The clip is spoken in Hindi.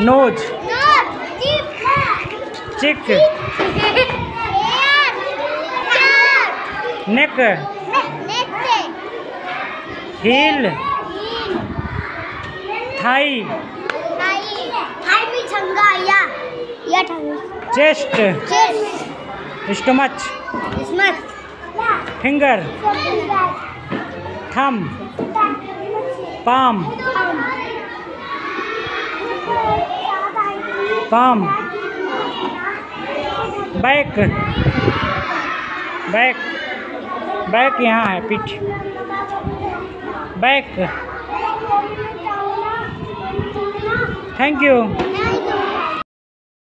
Nose. Cheek. Neck. Heel. Thigh. Chest. Stomach finger. Thumb. Palm. Palm back. Back. Back यहाँ है पीठ। बैक। Thank you